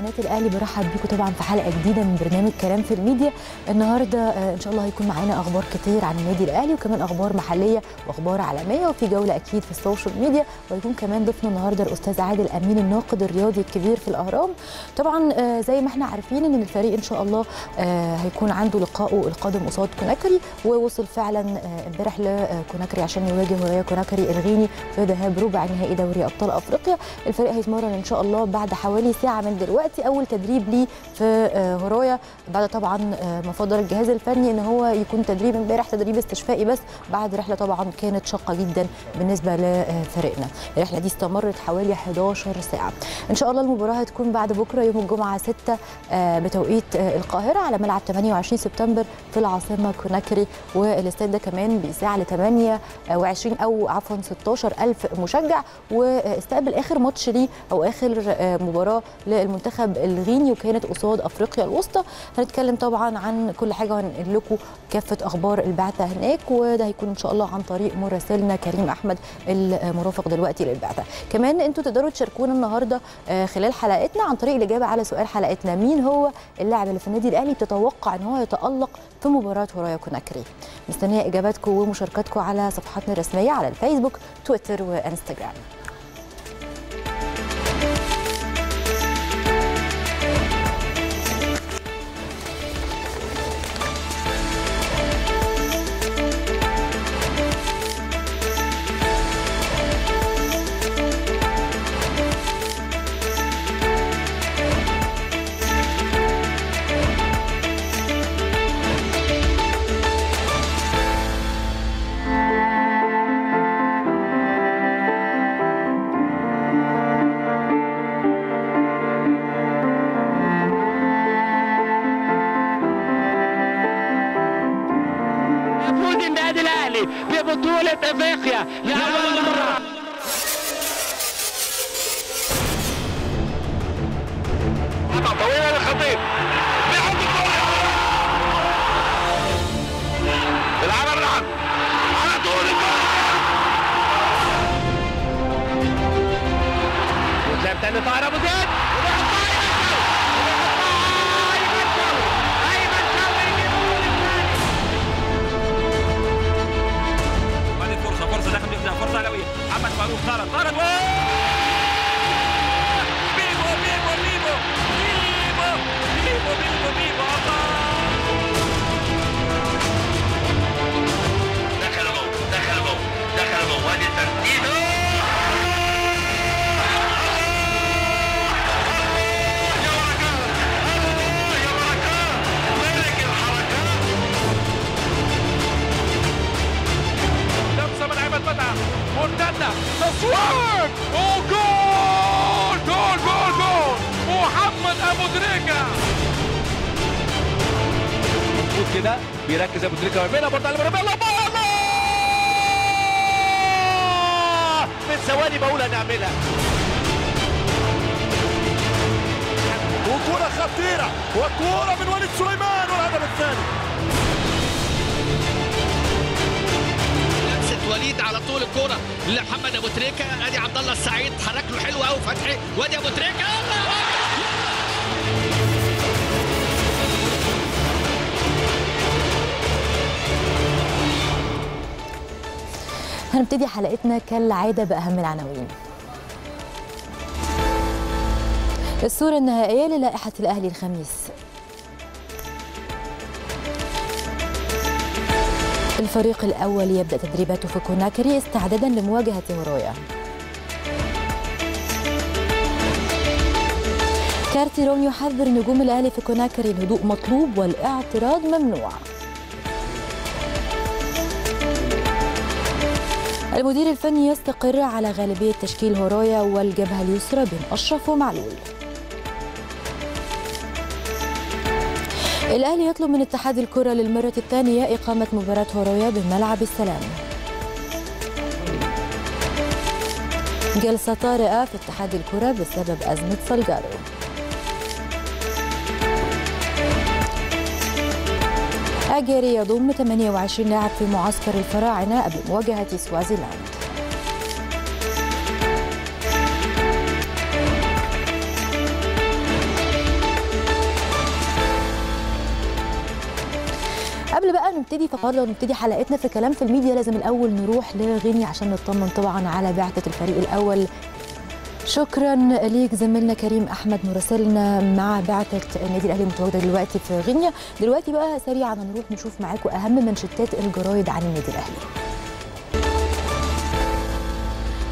قناة الأهلي برحب بيكم طبعا في حلقة جديدة من برنامج كلام في الميديا. النهارده آه، إن شاء الله هيكون معانا أخبار كتير عن النادي الأهلي وكمان أخبار محلية وأخبار عالمية وفي جولة أكيد في السوشيال ميديا ويكون كمان ضيفنا النهارده الأستاذ عادل أمين الناقد الرياضي الكبير في الأهرام. طبعا آه، زي ما إحنا عارفين إن الفريق إن شاء الله آه، هيكون عنده لقائه القادم قصاد كوناكري ووصل فعلا امبارح لكوناكري عشان يواجه كوناكري الغيني في ذهاب ربع نهائي دوري أبطال أفريقيا. الفريق هيتمرن إن شاء الله بعد حوالي ساعة من دلوقتي. أول تدريب ليه في آه، هورايا بعد طبعا آه، ما فضل الجهاز الفني إن هو يكون تدريب امبارح تدريب استشفائي بس بعد رحلة طبعا كانت شاقة جدا بالنسبة لفريقنا. الرحلة دي استمرت حوالي 11 ساعة. إن شاء الله المباراة هتكون بعد بكرة يوم الجمعة 6 آه، بتوقيت القاهرة على ملعب 28 سبتمبر في العاصمة كوناكري والاستاد ده كمان بيساع ل 28 أو عفوا 16 ألف مشجع وإستقبل آخر ماتش ليه أو آخر مباراة للمنتخب الغيني وكانت قصاد أفريقيا الوسطى. هنتكلم طبعا عن كل حاجة وهنقل لكم كافة أخبار البعثه هناك وده هيكون إن شاء الله عن طريق مراسلنا كريم أحمد المرافق دلوقتي للبعثة. كمان أنتوا تقدروا تشاركونا النهارده آه، خلال حلقتنا عن طريق الإجابة على سؤال حلقتنا. مين هو اللاعب اللي في النادي الأهلي بتتوقع إن هو يتألق في مباراة ورايا كوناكري مستنية إجاباتكم ومشاركاتكم على صفحاتنا الرسمية على الفيسبوك تويتر وإنستجرام. كده بيركز أبو تريكة ويعملها برضه على مرمى الله الله من ثواني بقول هنعملها وكرة خطيرة. وكرة من وليد سليمان والهدف الثاني. لمسة وليد على طول الكوره لمحمد أبو تريكة. أدي عبد الله السعيد حرك له حلو قوي فتحي. وأدي أبو تريكة. الله! هنبتدي حلقتنا كالعادة بأهم العناوين. الصورة النهائية للائحة الأهلي الخميس. الفريق الأول يبدأ تدريباته في كوناكري استعدادا لمواجهة هورايا كارتيرون يحذر نجوم الأهلي في كوناكري الهدوء مطلوب والإعتراض ممنوع. المدير الفني يستقر على غالبية تشكيل هورايا والجبهة اليسرى بين أشرف ومعلول الأهلي يطلب من اتحاد الكرة للمرة الثانية إقامة مباراة هورايا بملعب السلام. جلسة طارئة في اتحاد الكرة بسبب أزمة سلجارو العجاري يضم 28 لاعب في معسكر الفراعنة قبل مواجهة سوازيلاند. قبل بقى نبتدي فقرة لو نبتدي حلقتنا في كلام في الميديا لازم الأول نروح لغينيا عشان نطمن طبعا على بعثة الفريق الأول شكرا ليك زميلنا كريم أحمد مراسلنا مع بعثة النادي الأهلي المتواجدة دلوقتي في غينيا. دلوقتي بقى سريعا نروح نشوف معاكم أهم منشطات الجرايد عن النادي الأهلي.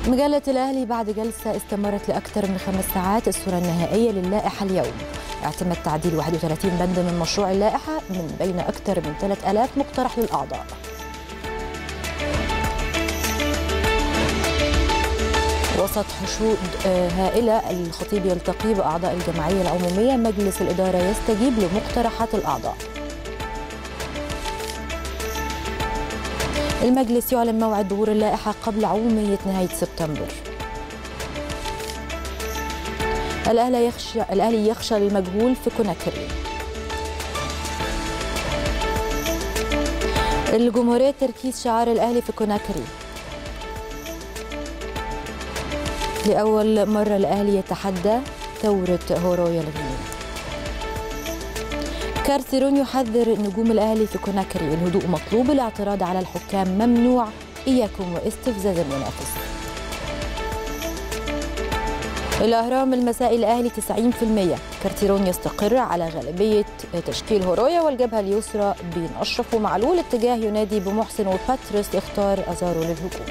مجلة الأهلي بعد جلسة استمرت لأكثر من خمس ساعات الصورة النهائية للائحة اليوم. اعتمد تعديل 31 بند من مشروع اللائحة من بين أكثر من 3000 مقترح للأعضاء. وسط حشود هائلة. الخطيب يلتقي بأعضاء الجمعية العمومية. مجلس الإدارة يستجيب لمقترحات الأعضاء. المجلس يعلن موعد ظهور اللائحة قبل عمومية نهاية سبتمبر. الأهلي يخشى الأهلي يخشى المجهول في كوناكري. الجمهورية تركيز شعار الأهلي في كوناكري. لأول مرة الأهلي يتحدى ثورة هورويا الغينية كارتيرون يحذر نجوم الأهلي في كوناكري الهدوء مطلوب الاعتراض على الحكام ممنوع إياكم واستفزاز المنافس. الأهرام المسائي الأهلي 90% كارتيرون يستقر على غالبية تشكيل هورويا والجبهة اليسرى بين أشرف ومعلول اتجاه ينادي بمحسن وباتريس يختار أزارو للهجوم.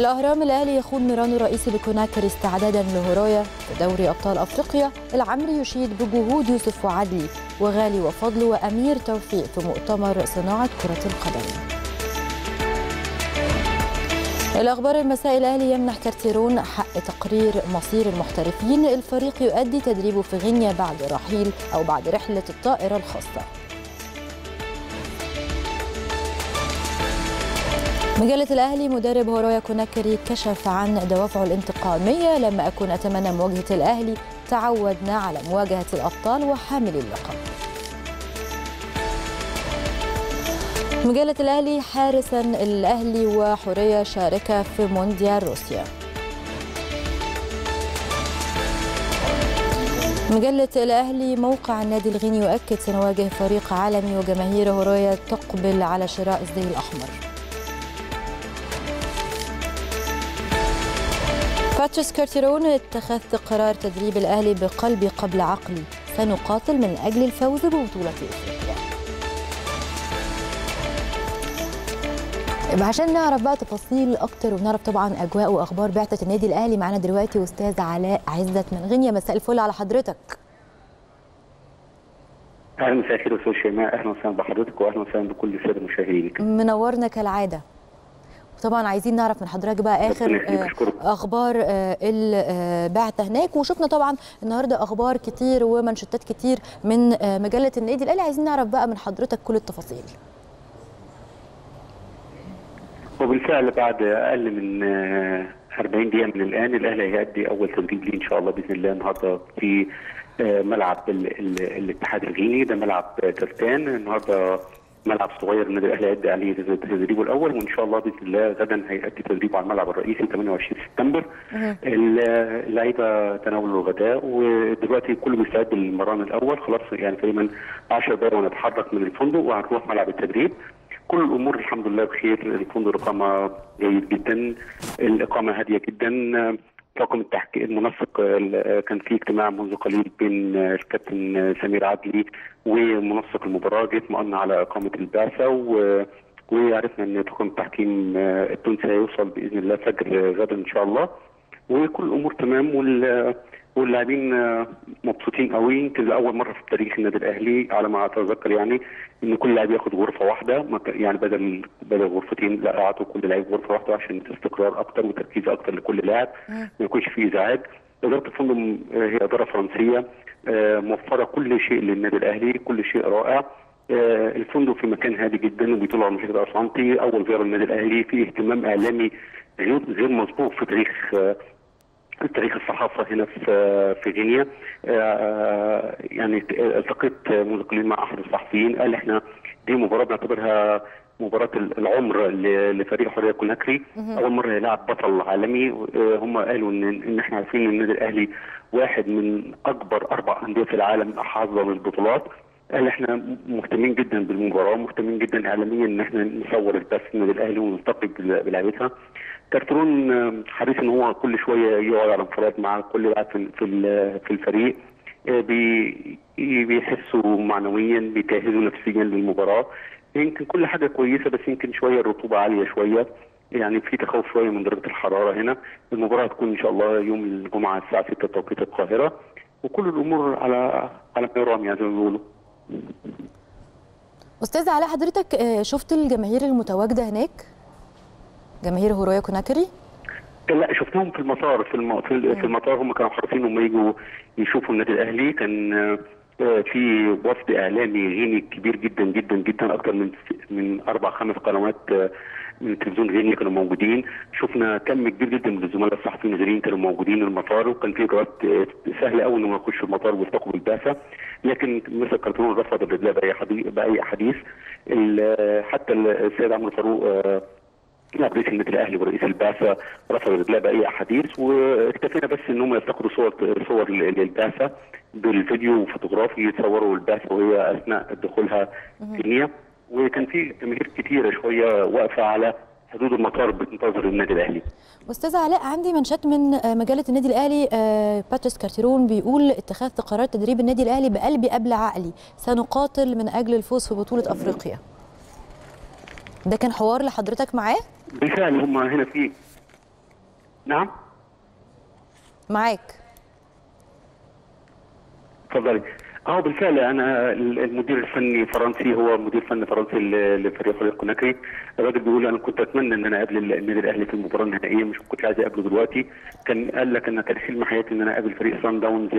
الأهرام الأهلي يخوض ميرانو الرئيسي بكوناكري استعدادا لهورويا في دوري أبطال أفريقيا. العمري يشيد بجهود يوسف وعدلي وغالي وفضل وأمير توفيق في مؤتمر صناعة كرة القدم. الأخبار المساء الأهلي يمنح كارتيرون حق تقرير مصير المحترفين. الفريق يؤدي تدريبه في غينيا بعد رحيل أو بعد رحلة الطائرة الخاصة. مجلة الأهلي مدرب هورويا كوناكري كشف عن دوافعه الانتقامية. لما أكون أتمنى مواجهة الأهلي. تعودنا على مواجهة الأبطال وحامل اللقب. مجلة الأهلي حارسا الأهلي وحورية شاركة في مونديال روسيا. مجلة الأهلي موقع النادي الغيني يؤكد سنواجه فريق عالمي وجماهير هورويا تقبل على شراء الزي الأحمر. باتريس كارتيرون اتخذت قرار تدريب الأهلي بقلبي قبل عقلي سنقاتل من أجل الفوز ببطولة إفريقيا. عشان نعرف بقى تفاصيل أكتر ونعرف طبعا أجواء وأخبار بعثة النادي الأهلي معانا دلوقتي أستاذ علاء عزت من غينيا. مساء الفل على حضرتك. أهلا مساء الخير أستاذ شيماء أهلا وسهلا بحضرتك واهلا وسهلا بكل السادة المشاهدين. منورنا كالعادة. طبعا عايزين نعرف من حضرتك بقى آخر أخبار البعثة هناك. وشفنا طبعا النهارده أخبار كتير ومنشطات كتير من مجلة النادي الأهلي. عايزين نعرف بقى من حضرتك كل التفاصيل. وبالفعل بعد أقل من 40 دقيقة من الآن الأهلي هيأدي أول تدريب ليه إن شاء الله بإذن الله النهارده في ملعب ال ال الاتحاد الغيني. ده ملعب ترتان النهارده ملعب صغير النادي الأهلي هيأدي عليه تدريبه الأول وإن شاء الله بإذن الله غدا هيأدي تدريبه على الملعب الرئيسي 28 سبتمبر. اللعيبة تناولوا الغداء ودلوقتي كله مستعد للمران الأول. خلاص يعني تقريبا 10 دقائق ونتحرك من الفندق وهنروح ملعب التدريب. كل الأمور الحمد لله بخير. الفندق إقامة جيد جدا الإقامة هادية جدا. طاقم التحكيم المنسق كان في اجتماع منذ قليل بين الكابتن سمير عدلي ومنسق المباراة جيت اطمأنا على إقامة البعثة وعرفنا إن طاقم التحكيم التونسي هيوصل بإذن الله فجر غدا إن شاء الله. وكل الأمور تمام وال واللاعبين مبسوطين قوي. يمكن لأول مرة في تاريخ النادي الأهلي على ما أتذكر يعني إن كل لاعب ياخد غرفة واحدة. يعني بدل بدل غرفتين لا أعطوا كل لاعب غرفة واحدة عشان استقرار أكتر وتركيز أكتر لكل لاعب. ما يكونش فيه إزعاج. إدارة الفندق هي إدارة فرنسية موفرة كل شيء للنادي الأهلي كل شيء رائع. الفندق في مكان هادي جدا وبيطل على مسجد اسوانتي أول زيارة للنادي الأهلي في اهتمام إعلامي غير غير مسبوق في تاريخ تاريخ الصحافه هنا في في غينيا. يعني التقيت منذ قليل مع أحد الصحفيين قال إحنا دي مباراة بنعتبرها مباراة العمر لفريق حريه كوناكري. أول مرة يلعب بطل عالمي. آه، هم قالوا ان إن إحنا عارفين إن النادي الأهلي واحد من أكبر أربع أندية في العالم حظا بالبطولات قال إحنا مهتمين جدا بالمباراة مهتمين جدا اعلاميا إن إحنا نصور البث النادي الأهلي ونلتقي بلعيبتها كارترون آه، حريص إن هو كل شوية يقعد على انفراد مع كل لاعب في في ال- في الفريق آه، بي- بيحسوا معنويا بيجهزوا نفسيا للمباراة. يمكن كل حاجة كويسة بس يمكن شوية الرطوبة عالية شوية. يعني في تخوف شوية من درجة الحرارة هنا. المباراة هتكون إن شاء الله يوم الجمعة الساعة 6 توقيت القاهرة. وكل الأمور على على ما يرام يعني زي ما بيقولوا. أستاذ علاء حضرتك آه، شفت الجماهير المتواجدة هناك؟ جماهير هورايا كوناكري لا شفتهم في المطار في الم... في ال- في المطار هم كانوا حريصين إنهم يجوا يشوفوا النادي الأهلي. كان آه، في وفد إعلامي غيني كبير جدا جدا جدا أكثر من من أربع خمس قنوات آه، من تلفزيون غيني كانوا موجودين. شفنا كم كبير جدا من الزملاء الصحفيين الغينيين كانوا موجودين المطار وكان في اجراءات آه، سهلة قوي إنهم يخشوا المطار ويلتقوا بالبعثه لكن مثل كرتون رفض بأي حديث بأي حديث حتى السيد عمرو فاروق رئيس النادي الاهلي ورئيس البعثة رفض الادلاء بأي أحاديث واكتفينا بس إن هم يفتقدوا صور صور للبعثه بالفيديو وفوتوغرافي يتصوروا البعثة وهي أثناء دخولها غينيا. وكان في جماهير كتيرة شوية واقفة على حدود المطار بتنتظر النادي الأهلي. أستاذ علاء عندي مانشيت من مجلة النادي الأهلي آه، باتريس كارتيرون بيقول اتخاذ قرارات تدريب النادي الأهلي بقلبي قبل عقلي سنقاتل من أجل الفوز في بطولة أفريقيا. ده كان حوار لحضرتك معاه؟ بالفعل هم هنا في. نعم؟ معاك اتفضلي أه بالفعل أنا المدير الفني فرنسي هو مدير فني فرنسي لفريق فريق كوناكري الراجل بيقول أنا كنت أتمنى إن أنا أقابل النادي الأهلي في المباراه النهائيه مش كنت عايز أقابله دلوقتي. كان قال لك إن كان حلم حياتي إن أنا أقابل فريق سان داونز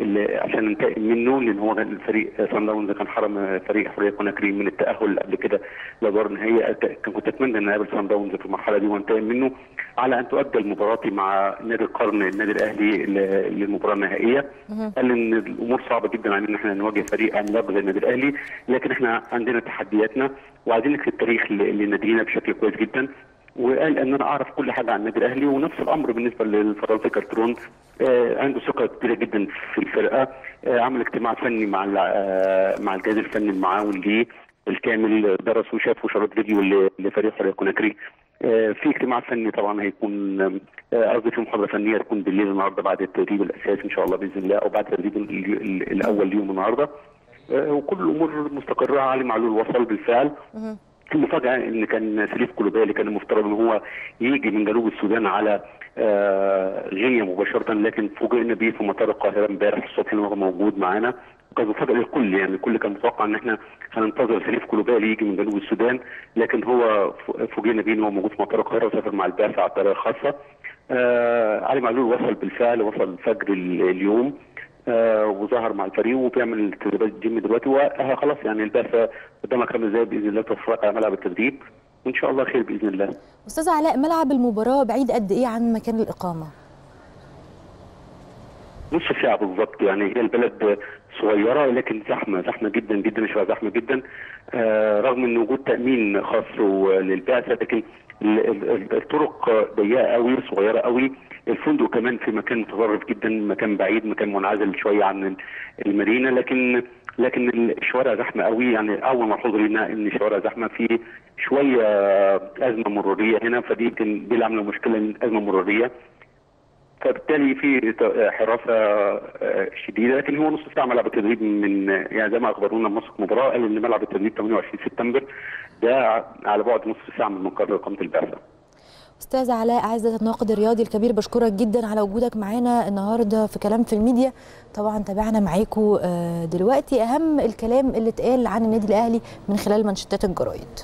اللي عشان انتقم منه لأن هو كان الفريق سان داونز كان حرم فريق حريه كوناكري من التأهل قبل كده لدور النهائيه كان كنت أتمنى إن أقابل سان داونز في المرحلة دي وأنتقم منه على أن تؤجل مباراتي مع نادي القرن النادي الأهلي للمباراة النهائية. قال إن الأمور صعبة جدا علينا إن إحنا نواجه فريق عملاق زي النادي الأهلي لكن إحنا عندنا تحدياتنا وعايزين نكتب تاريخ لنادينا بشكل كويس جدا. وقال إن أنا أعرف كل حاجة عن النادي الأهلي ونفس الأمر بالنسبة للفرنسي كارترون. آه عنده ثقة كبيرة جدا في الفرقة. آه عمل اجتماع فني مع آه مع الجهاز الفني المعاون ليه الكامل درس وشاف وشرط فيديو لفريق فريق كوناكري. آه، في اجتماع فني طبعا هيكون آه، قصدي في محاضرة فنية هتكون بالليل النهارده بعد التدريب الأساسي إن شاء الله بإذن الله أو بعد التدريب ال- ال- الأول ليهم النهارده. وكل الأمور مستقرة علي معلول وصل بالفعل. المفاجاه إن كان سليف كولوبالي كان المفترض إن هو يجي من جنوب السودان على آه، غينيا مباشرة لكن فوجئنا بيه في مطار القاهرة امبارح الصبح إن هو موجود معانا. كان مفاجأة للكل يعني الكل كان متوقع إن إحنا هننتظر سليف كولوبالي يجي من جنوب السودان. لكن هو فوجئنا بيه إن هو موجود في مطار القاهرة وسافر مع البعثة على الطياره الخاصة. آه علي معلول وصل بالفعل وصل فجر ال- اليوم. وظهر مع الفريق وبيعمل تدريبات جيم دلوقتي وخلاص يعني البعثه قدامها خمس دقايق بإذن الله على ملعب التدريب وإن شاء الله خير بإذن الله. أستاذ علاء ملعب المباراة بعيد قد إيه عن مكان الإقامة؟ نص ساعة بالظبط يعني هي البلد صغيرة لكن زحمة زحمة جدا جدا شوية زحمة جدا. آه رغم إن وجود تأمين خاص للبعثة لكن ال- ال- الطرق ضيقة قوي صغيرة قوي الفندق كمان في مكان متطرف جدا مكان بعيد مكان منعزل شوية عن المدينة لكن لكن الشوارع زحمة قوي يعني أول ملحوظ لنا إن الشوارع زحمة في شوية أزمة مرورية هنا فدي يمكن دي اللي عاملة مشكلة أزمة مرورية فبالتالي في حراسة آه، شديدة لكن هو نص ساعة ملعب التدريب من يعني زي ما أخبرونا مسك مباراة قال إن ملعب التدريب 28 سبتمبر ده على بعد نص ساعة من مقر إقامة البعثة. أستاذ علاء عزت الناقد الرياضي الكبير بشكرك جدا على وجودك معانا النهارده في كلام في الميديا. طبعا تابعنا معاكم آه، دلوقتي. أهم الكلام اللي اتقال عن النادي الأهلي من خلال منشطات الجرايد.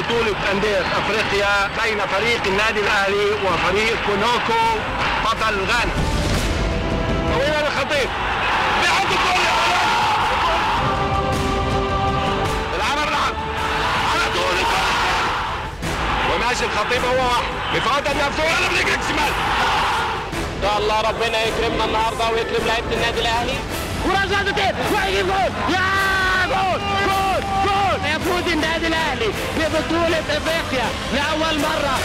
بطولة أندية أفريقيا بين فريق النادي الأهلي وفريق كونوكو بطل غانا. طويلة الخطيب بيحط يا العمل على طول وماشي الخطيب هو واحد. بفوتة نفسه أنا بنجرك شمال. إن شاء الله ربنا يكرمنا النهارده ويكرم لعيبة النادي الأهلي. كرة زادت. وهيجيب جول يا جول النادي الأهلي ببطوله إفريقيا لأول مرة.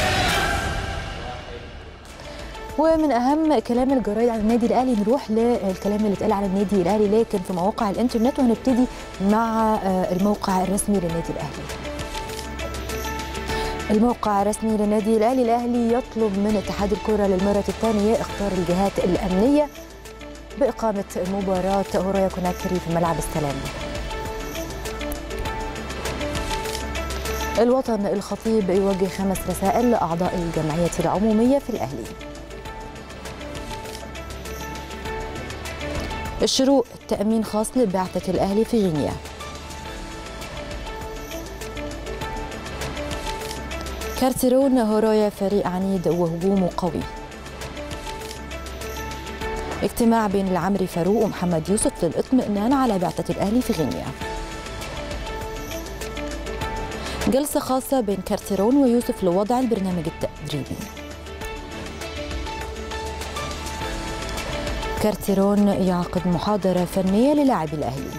ومن أهم كلام الجرايد عن النادي الأهلي نروح للكلام اللي اتقال عن النادي الأهلي لكن في مواقع الإنترنت وهنبتدي مع الموقع الرسمي للنادي الأهلي. الموقع الرسمي للنادي الأهلي الأهلي يطلب من اتحاد الكرة للمرة الثانية اختار الجهات الأمنية بإقامة مباراة هورايا كوناكري في ملعب السلام. الوطن الخطيب يوجه خمس رسائل لأعضاء الجمعية العمومية في الأهلي. الشروق تأمين خاص لبعثة الأهلي في غينيا. كارتيرون هورايا فريق عنيد وهجومه قوي. اجتماع بين العمري فاروق ومحمد يوسف للإطمئنان على بعثة الأهلي في غينيا. جلسة خاصة بين كارتيرون ويوسف لوضع البرنامج التدريبي كارتيرون يعقد محاضرة فنية للاعبي الأهلي.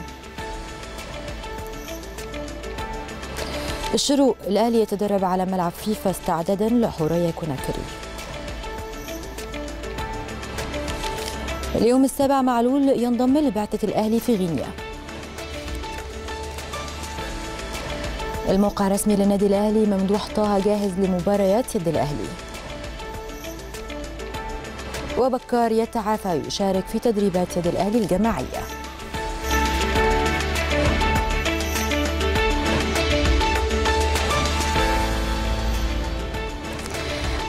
الشروق الأهلي يتدرب على ملعب فيفا استعدادا لحورية كوناكري اليوم السابع معلول ينضم لبعثة الأهلي في غينيا. الموقع الرسمي للنادي الأهلي ممدوح طه جاهز لمباريات يد الأهلي. وبكار يتعافى يشارك في تدريبات يد الأهلي الجماعية.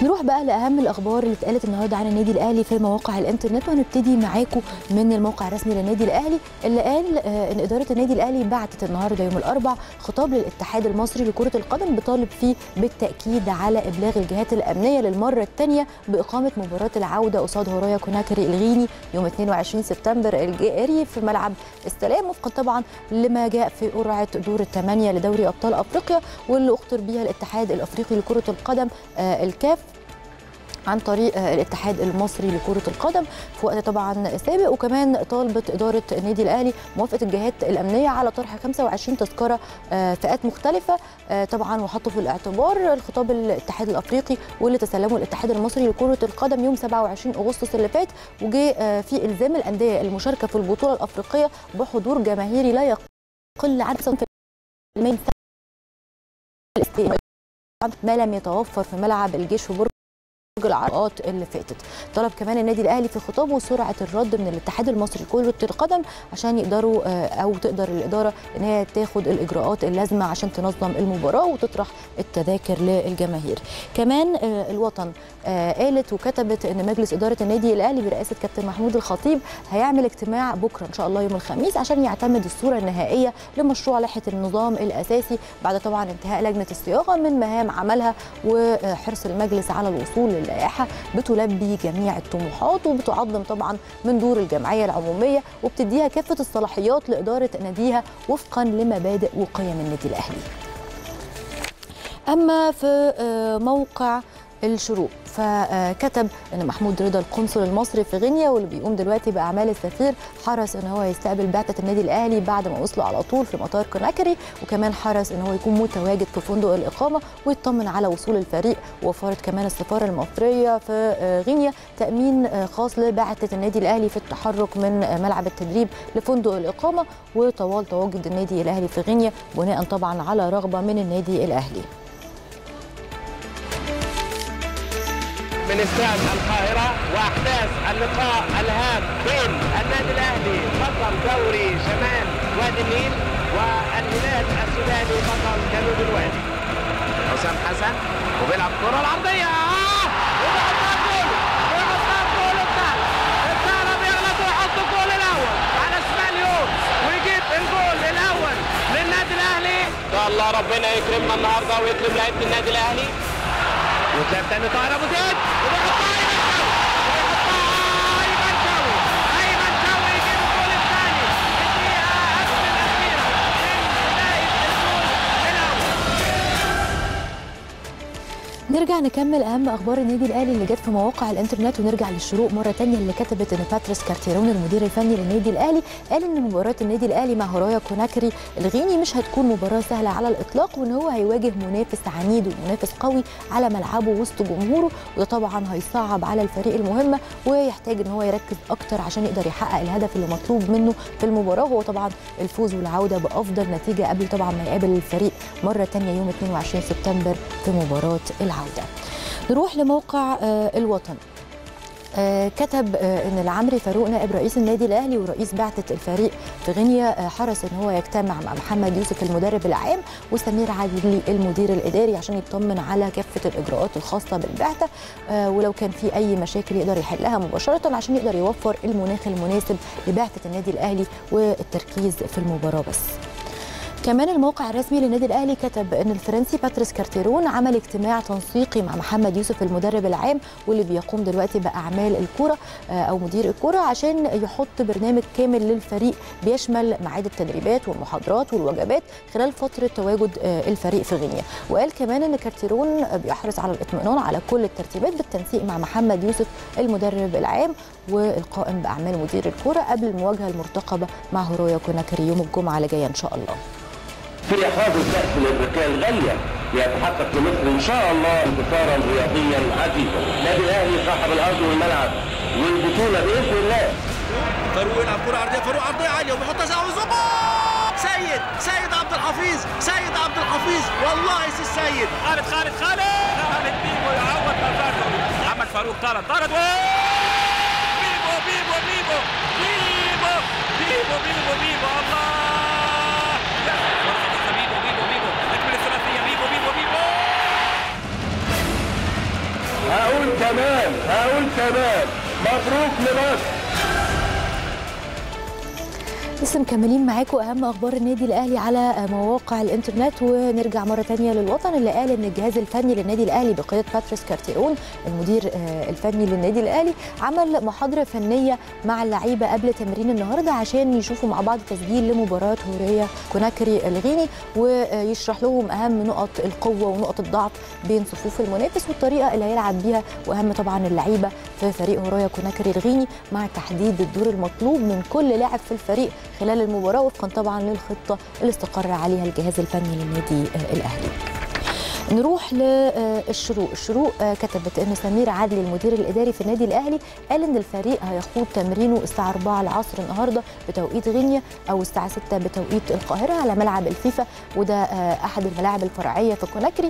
نروح بقى لأهم الأخبار اللي اتقالت النهارده عن النادي الأهلي في مواقع الإنترنت وهنبتدي معاكم من الموقع الرسمي للنادي الأهلي اللي قال إن إدارة النادي الأهلي بعتت النهارده يوم الأربع خطاب للاتحاد المصري لكرة القدم بطالب فيه بالتأكيد على إبلاغ الجهات الأمنية للمرة الثانية بإقامة مباراة العودة قصاد هورايا كوناكري الغيني يوم 22 سبتمبر الجاري في ملعب السلام وفقا طبعا لما جاء في قرعة دور الثمانيه لدوري أبطال أفريقيا واللي اختر بها الاتحاد الأفريقي لكرة القدم الكاف. عن طريق الاتحاد المصري لكرة القدم في وقت طبعا سابق وكمان طالبت إدارة النادي الأهلي موافقة الجهات الأمنية على طرح 25 تذكرة فئات مختلفة طبعا وحطوا في الاعتبار الخطاب الاتحاد الأفريقي واللي تسلمه الاتحاد المصري لكرة القدم يوم 27 أغسطس اللي فات وجاء في إلزام الأندية المشاركة في البطولة الأفريقية بحضور جماهيري لا يقل عن ما لم يتوفر في ملعب الجيش في برج العرقات اللي فاتت. طلب كمان النادي الأهلي في خطابه سرعة الرد من الاتحاد المصري لكره القدم عشان يقدروا أو تقدر الإدارة إن هي تاخد الإجراءات اللازمة عشان تنظم المباراة وتطرح التذاكر للجماهير. كمان الوطن قالت وكتبت إن مجلس إدارة النادي الأهلي برئاسة كابتن محمود الخطيب هيعمل اجتماع بكرة إن شاء الله يوم الخميس عشان يعتمد الصورة النهائية لمشروع لائحة النظام الأساسي بعد طبعا انتهاء لجنة الصياغة من مهام عملها وحرص المجلس على الوصول اللائحه بتلبي جميع الطموحات وبتعظم طبعا من دور الجمعية العمومية وبتديها كافة الصلاحيات لإدارة ناديها وفقا لمبادئ وقيم النادي الأهلي. أما في موقع الشروق فكتب إن محمود رضا القنصل المصري في غينيا واللي بيقوم دلوقتي بأعمال السفير حرص إن هو يستقبل بعثة النادي الأهلي بعد ما وصلوا على طول في مطار كوناكري وكمان حرص إن هو يكون متواجد في فندق الإقامة ويطمن على وصول الفريق ووفرت كمان السفارة المصرية في غينيا تأمين خاص لبعثة النادي الأهلي في التحرك من ملعب التدريب لفندق الإقامة وطوال تواجد النادي الأهلي في غينيا بناء طبعا على رغبة من النادي الأهلي. من استاد القاهرة وأحداث اللقاء الهام بين النادي الأهلي بطل دوري شمال وادي النيل والهلال السوداني بطل جنوب الوادي. حسام حسن وبيلعب الكرة العرضية الله ربنا يكرمنا النهارده ويكرم لعيبة النادي الأهلي. وتلعب تاني طاهر ابو زيد نرجع نكمل أهم أخبار النادي الأهلي اللي جت في مواقع الإنترنت ونرجع للشروق مرة تانية اللي كتبت إن باتريس كارتيرون المدير الفني للنادي الأهلي قال إن مباراة النادي الأهلي مع هورايا كوناكري الغيني مش هتكون مباراة سهلة على الإطلاق وإن هو هيواجه منافس عنيد ومنافس قوي على ملعبه وسط جمهوره وده طبعا هيصعب على الفريق المهمه ويحتاج إن هو يركز أكتر عشان يقدر يحقق الهدف اللي مطلوب منه في المباراة وهو طبعا الفوز والعودة بأفضل نتيجة قبل طبعا ما يقابل الفريق مرة تانية يوم 22 سبتمبر في مباراة العودة. نروح لموقع آه، الوطن. آه، كتب آه، إن العمري فاروق نائب رئيس النادي الأهلي ورئيس بعثة الفريق في غينيا حرص إن هو يجتمع مع محمد يوسف المدرب العام وسمير عدلي المدير الإداري عشان يطمن على كافة الإجراءات الخاصة بالبعثة. ولو كان في أي مشاكل يقدر يحلها مباشرة عشان يقدر يوفر المناخ المناسب لبعثة النادي الأهلي والتركيز في المباراة بس. كمان الموقع الرسمي للنادي الأهلي كتب إن الفرنسي باتريس كارتيرون عمل اجتماع تنسيقي مع محمد يوسف المدرب العام واللي بيقوم دلوقتي بأعمال الكره آه، أو مدير الكره عشان يحط برنامج كامل للفريق بيشمل ميعاد التدريبات والمحاضرات والوجبات خلال فترة تواجد آه، الفريق في غينيا. وقال كمان إن كارتيرون بيحرص على الاطمئنان على كل الترتيبات بالتنسيق مع محمد يوسف المدرب العام والقائم بأعمال مدير الكره قبل المواجهة المرتقبة مع هورويا كوناكري يوم الجمعة اللي جاية إن شاء الله. في حفاظ الكأس الأفريقية الغالية يتحقق في مصر إن شاء الله انتصارا رياضيا عزيزا. النادي الأهلي صاحب الأرض والملعب والبطولة بإذن الله. فاروق يلعب كرة عرضية فاروق عرضية عالية وبيحطها زي وزوبا سيد سيد عبد الحفيظ سيد عبد الحفيظ. والله سي السيد خالد خالد خالد. خالد بيبو يعوض مفاده محمد فاروق طرد طرد تمام هقول تمام مبروك لمصر. لسه مكملين معاكم أهم أخبار النادي الأهلي على مواقع الإنترنت. ونرجع مرة تانية للوطن. اللي قال ان الجهاز الفني للنادي الأهلي بقيادة باتريس كارتيرون المدير آه، الفني للنادي الأهلي عمل محاضرة فنية مع اللعيبة قبل تمرين النهارده عشان يشوفوا مع بعض تسجيل لمباراة هورية كوناكري الغيني ويشرح لهم أهم نقط القوة ونقط الضعف بين صفوف المنافس والطريقة اللي هيلعب بيها وأهم طبعا اللعيبة في فريق هورايا كوناكري الغيني مع تحديد الدور المطلوب من كل لاعب في الفريق خلال المباراة وفقا طبعا للخطة اللي استقر عليها الجهاز الفني للنادي آه، الأهلي. نروح للشروق الشروق آه، كتبت إن سمير عدلي المدير الإداري في النادي الأهلي قال إن الفريق هيخوض تمرينه الساعة 4 العصر النهارده بتوقيت غينيا أو الساعة 6 بتوقيت القاهرة على ملعب الفيفا وده آه، أحد الملاعب الفرعية في كوناكري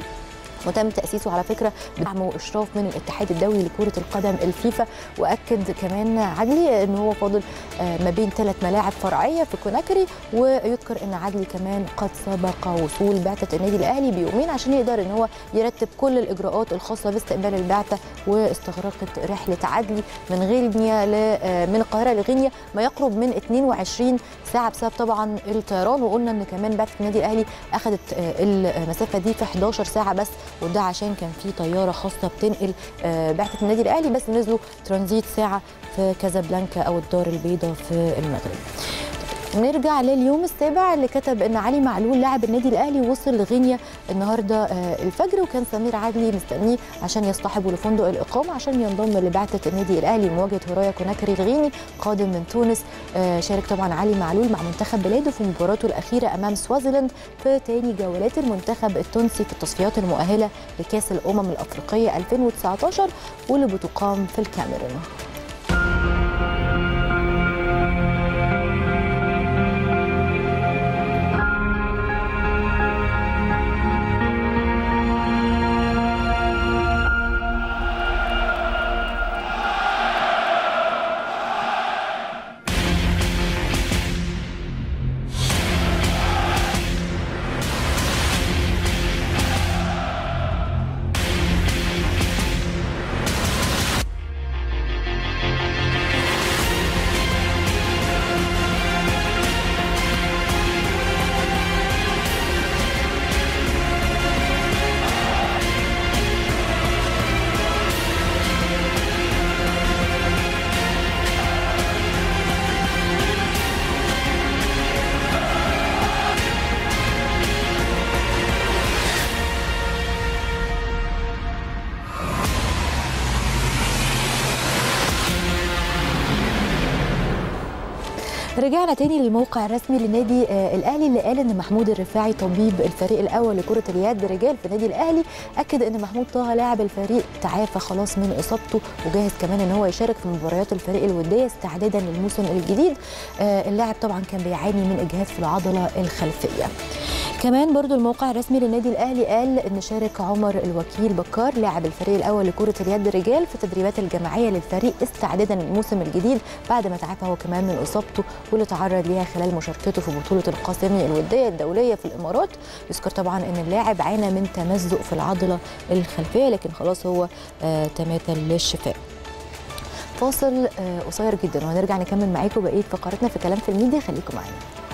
وتم تأسيسه على فكرة بدعم وإشراف من الاتحاد الدولي لكرة القدم الفيفا وأكد كمان عدلي إن هو فاضل آه، ما بين ثلاث ملاعب فرعية في كوناكري ويذكر إن عدلي كمان قد سبق وصول بعثة النادي الأهلي بيومين عشان يقدر إن هو يرتب كل الإجراءات الخاصة باستقبال البعثة واستغرقت رحلة عدلي من غينيا ل- آه، من القاهرة لغينيا ما يقرب من 22 ساعة بسبب طبعا الطيران وقلنا إن كمان بعثة النادي الأهلي أخذت آه، المسافة دي في 11 ساعة بس وده عشان كان في طيارة خاصة بتنقل آه، بعثة النادي الأهلي بس نزلوا ترانزيت ساعة في كازابلانكا أو الدار البيضاء في المغرب. نرجع لليوم السابع اللي كتب إن علي معلول لاعب النادي الأهلي وصل لغينيا النهارده آه، الفجر وكان سمير عدلي مستنيه عشان يصطحبه لفندق الإقامة عشان ينضم لبعثة النادي الأهلي لمواجهه هورايا كوناكري الغيني قادم من تونس. آه، شارك طبعا علي معلول مع منتخب بلاده في مباراته الأخيرة أمام سوازيلاند في تاني جولات المنتخب التونسي في التصفيات المؤهلة لكأس الأمم الأفريقية 2019 واللي بتقام في الكاميرون. رجعنا تاني للموقع الرسمي للنادي آه، الأهلي اللي قال إن محمود الرفاعي طبيب الفريق الأول لكرة اليد رجال في النادي الأهلي أكد إن محمود طه لاعب الفريق تعافى خلاص من إصابته وجاهز كمان إن هو يشارك في مباريات الفريق الودية استعدادا للموسم الجديد. آه، اللاعب طبعا كان بيعاني من إجهاد في العضلة الخلفية. كمان برضو الموقع الرسمي للنادي الأهلي قال إن شارك عمر الوكيل بكار لاعب الفريق الأول لكرة اليد رجال في التدريبات الجماعية للفريق استعدادا للموسم الجديد بعد ما تعافى هو كمان من إصابته واللي تعرض ليها خلال مشاركته في بطولة القاسمي الودية الدولية في الإمارات. يذكر طبعا إن اللاعب عانى من تمزق في العضلة الخلفية لكن خلاص هو آه تماثل للشفاء. فاصل آه قصير جدا وهنرجع نكمل معاكم بقية فقراتنا في كلام في الميديا. خليكم معانا.